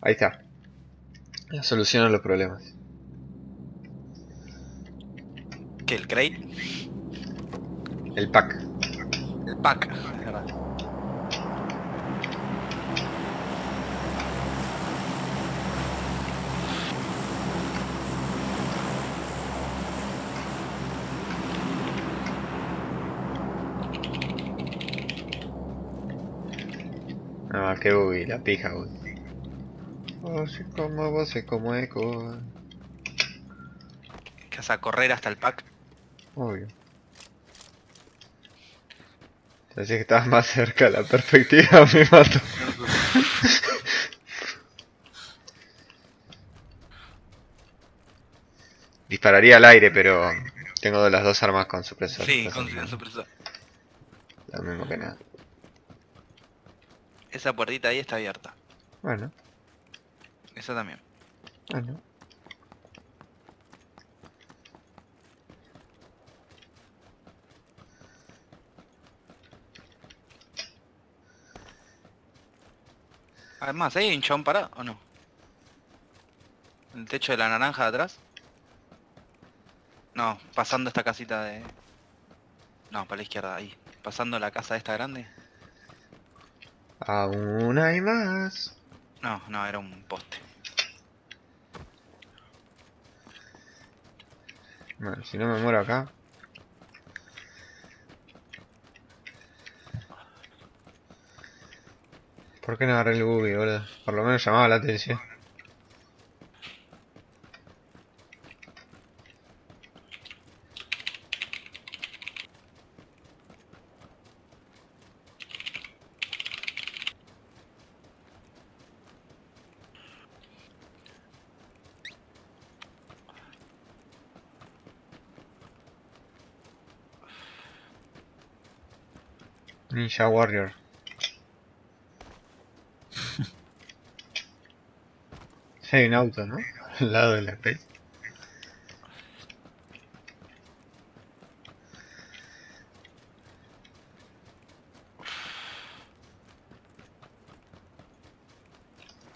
Ahí está. Ya soluciona los problemas. ¿Qué? ¿El crate? El pack. El pack. Ah, qué uy, la pija, uy. Sé como, vos como eco. ¿Qué vas a correr hasta el pack? Obvio. Así que estabas más cerca de la perspectiva, me mato. Dispararía al aire, pero tengo las dos armas con supresor. Sí, con supresor. Lo mismo que nada. Esa puertita ahí está abierta. Bueno, Esa también. bueno. Además, ¿hay un chabón parado o no? ¿El techo de la naranja de atrás? No, pasando esta casita de... No, para la izquierda, ahí. Pasando la casa esta grande. Aún hay más. No, no, era un poste. Bueno, si no me muero acá. ¿Por qué no agarré el buggy, boludo? Por lo menos llamaba la atención. Ninja Warrior. Hay un auto, ¿no? Al lado de la Space.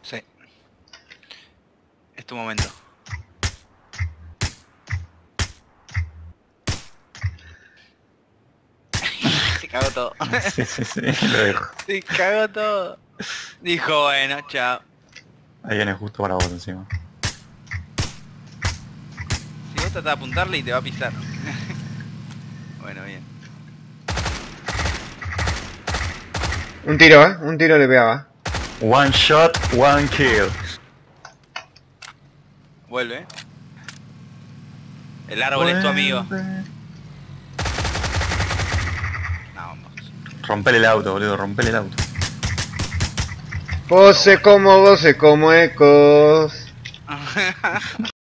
Sí. Es tu momento. Se cagó todo. Sí, sí, sí, lo dejo. Se cagó todo. Dijo, bueno, chao. Ahí viene justo para vos encima. Si vos tratás de apuntarle y te va a pisar. bueno, bien. Un tiro, ¿eh? Un tiro le pegaba. One shot, one kill. Vuelve. El árbol es tu amigo. Vuelve. No, vamos. Rompele el auto, boludo, rompele el auto. Vos sé como, vos sé como ecos.